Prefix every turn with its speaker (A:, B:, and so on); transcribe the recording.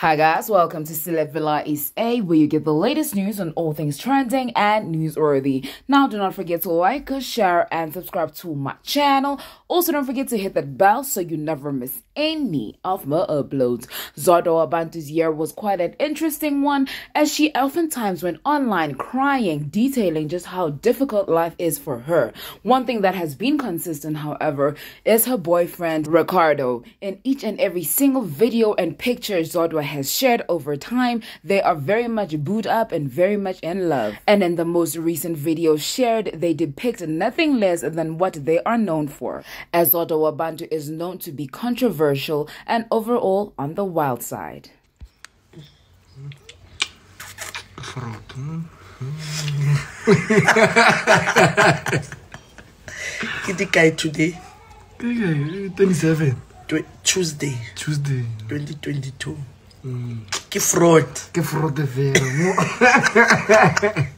A: Hi guys, welcome to Celeb Villa SA where you get the latest news on all things trending and newsworthy. Now do not forget to like, share and subscribe to my channel. Also don't forget to hit that bell so you never miss any of my uploads. Zodwa Wabantu's year was quite an interesting one as she oftentimes went online crying, detailing just how difficult life is for her. One thing that has been consistent however is her boyfriend Ricardo. In each and every single video and picture Zodwa has shared over time, they are very much booed up and very much in love. And in the most recent video shared, they depict nothing less than what they are known for, as Zodwa Wabantu is known to be controversial and overall on the wild side.
B: Kitty guy today,
C: 27
B: Tuesday,
C: Tuesday
B: 2022. Que
C: fruto? Que frote, velho.